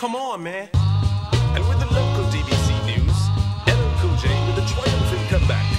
come on, man. And with the local DBC news, LL Cool J with a triumphant comeback.